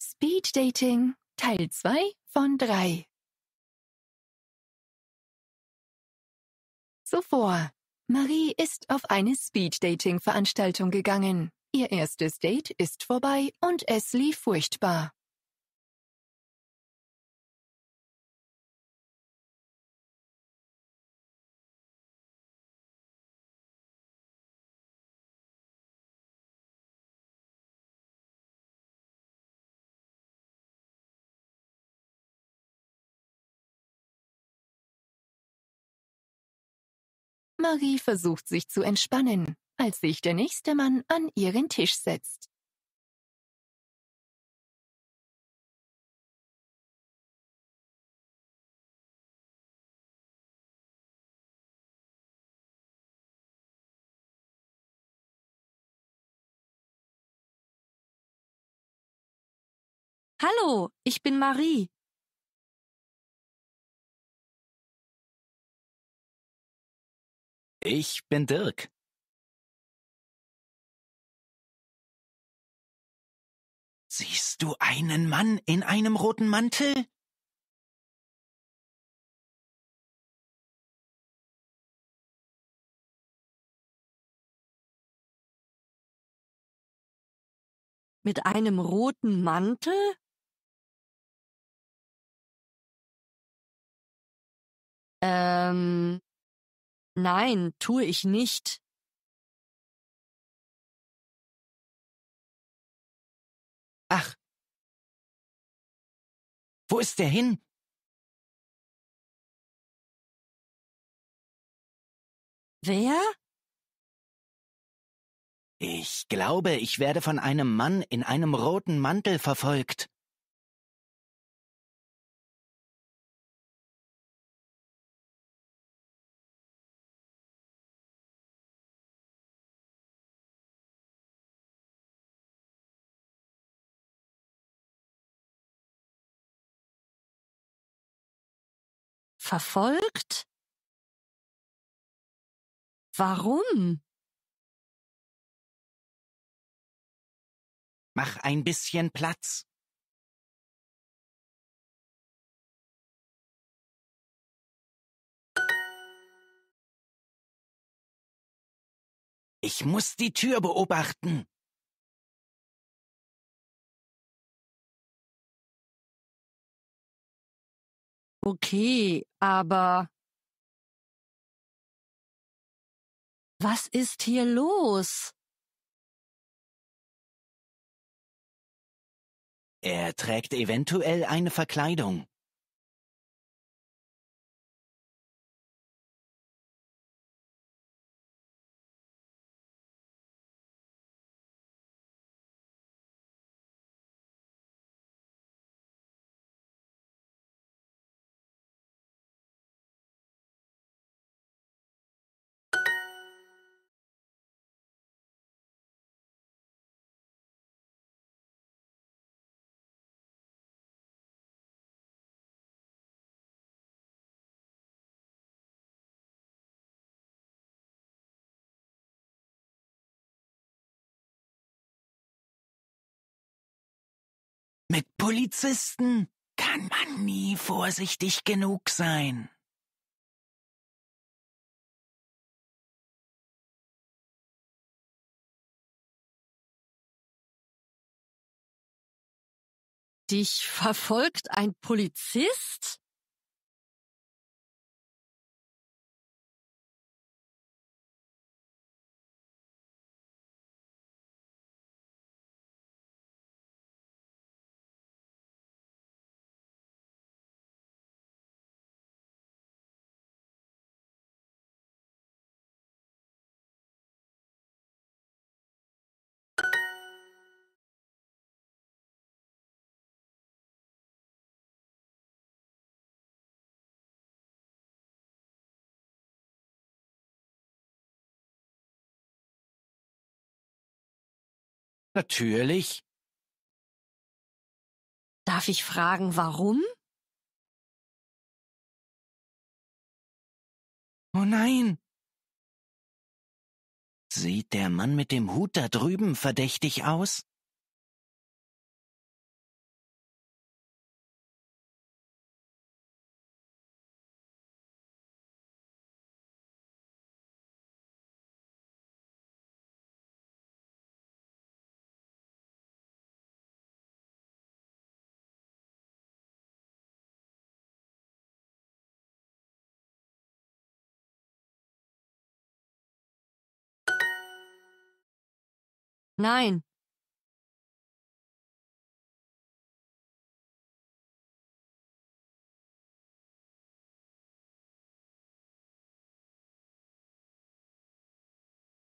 Speed Dating Teil 2 von 3 Zuvor. Marie ist auf eine Speed-Dating-Veranstaltung gegangen. Ihr erstes Date ist vorbei und es lief furchtbar. Marie versucht sich zu entspannen, als sich der nächste Mann an ihren Tisch setzt. Hallo, ich bin Marie. Ich bin Dirk. Siehst du einen Mann in einem roten Mantel? Mit einem roten Mantel? Ähm, nein, tue ich nicht. Ach. Wo ist der hin? Wer? Ich glaube, ich werde von einem Mann in einem roten Mantel verfolgt. Verfolgt? Warum? Mach ein bisschen Platz. Ich muss die Tür beobachten. Okay, aber was ist hier los? Er trägt eventuell eine Verkleidung. Mit Polizisten kann man nie vorsichtig genug sein. Dich verfolgt ein Polizist? Natürlich. Darf ich fragen, warum? Oh nein. Sieht der Mann mit dem Hut da drüben verdächtig aus? Nein.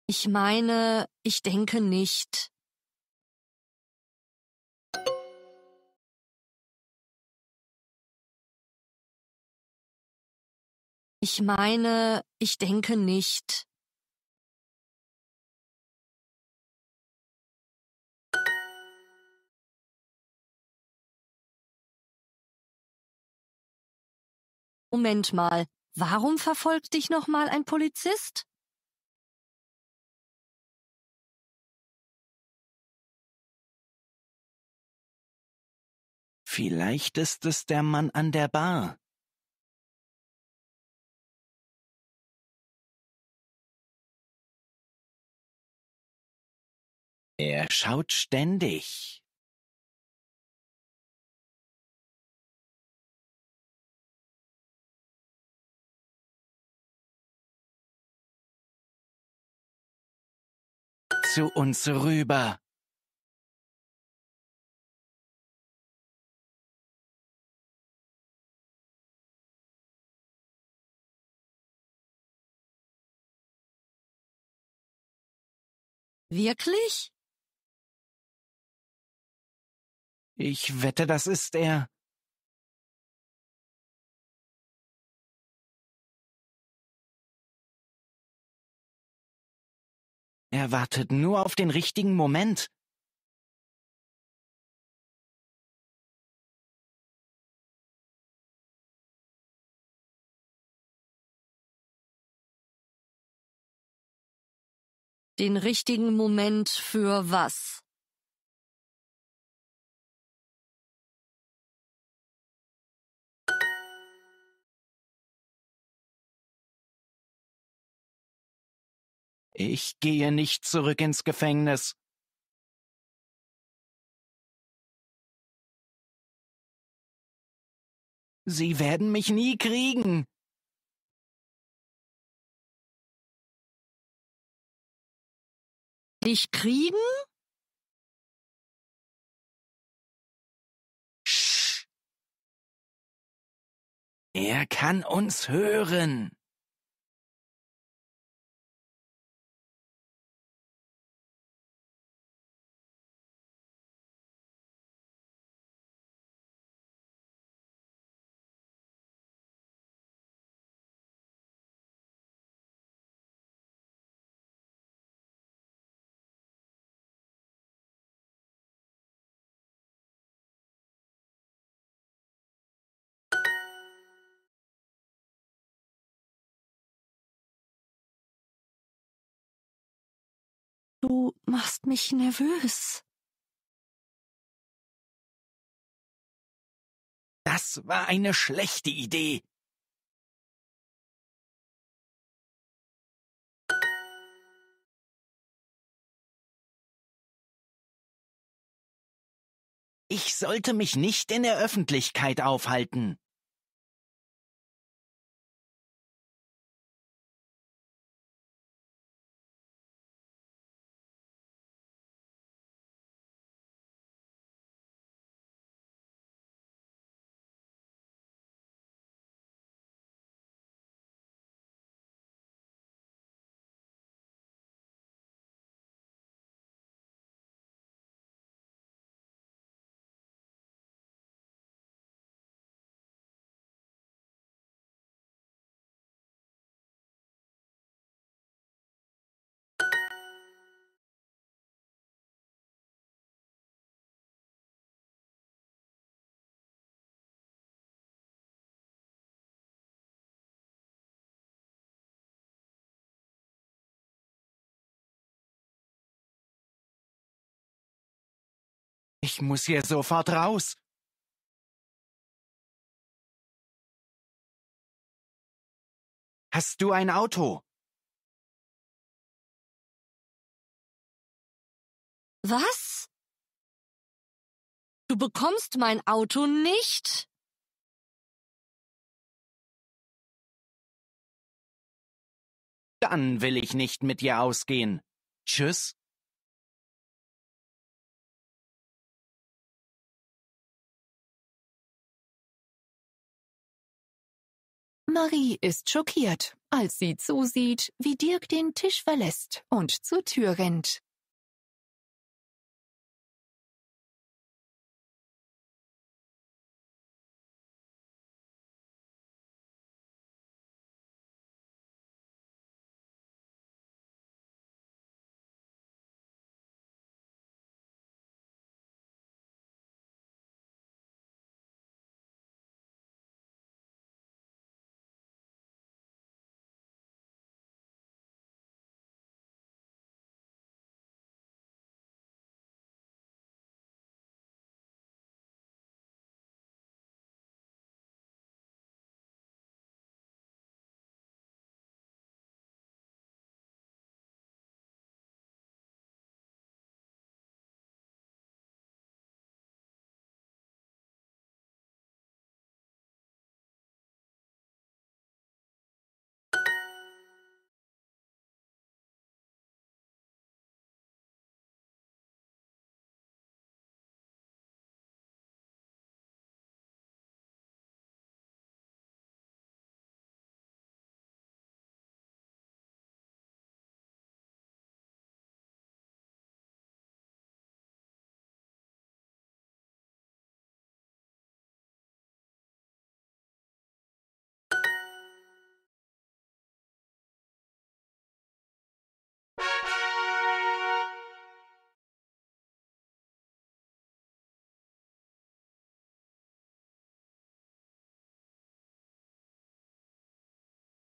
Ich meine, ich denke nicht. Ich meine, ich denke nicht. Moment mal, warum verfolgt dich noch mal ein Polizist? Vielleicht ist es der Mann an der Bar. Er schaut ständig. Zu uns rüber. Wirklich? Ich wette, das ist er. Er wartet nur auf den richtigen Moment. Den richtigen Moment für was? Ich gehe nicht zurück ins Gefängnis. Sie werden mich nie kriegen. Dich kriegen? Sch. Er kann uns hören. Du machst mich nervös. Das war eine schlechte Idee. Ich sollte mich nicht in der Öffentlichkeit aufhalten. Ich muss hier sofort raus. Hast du ein Auto? Was? Du bekommst mein Auto nicht? Dann will ich nicht mit dir ausgehen. Tschüss. Marie ist schockiert, als sie zusieht, wie Dirk den Tisch verlässt und zur Tür rennt.